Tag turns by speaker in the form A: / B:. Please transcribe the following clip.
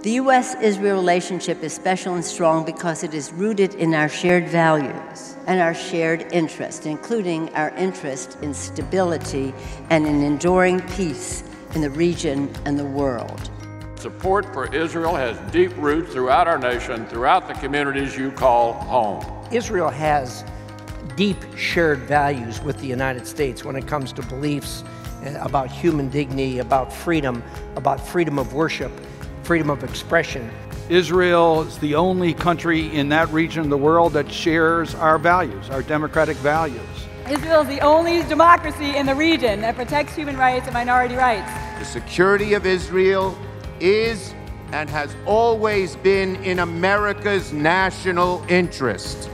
A: The U.S. Israel relationship is special and strong because it is rooted in our shared values and our shared interest, including our interest in stability and in enduring peace in the region and the world.
B: Support for Israel has deep roots throughout our nation, throughout the communities you call home.
C: Israel has deep shared values with the United States when it comes to beliefs eh, about human dignity, about freedom, about freedom of worship, freedom of expression.
D: Israel is the only country in that region of the world that shares our values, our democratic values.
E: Israel is the only democracy in the region that protects human rights and minority rights.
F: The security of Israel is and has always been in America's national interest.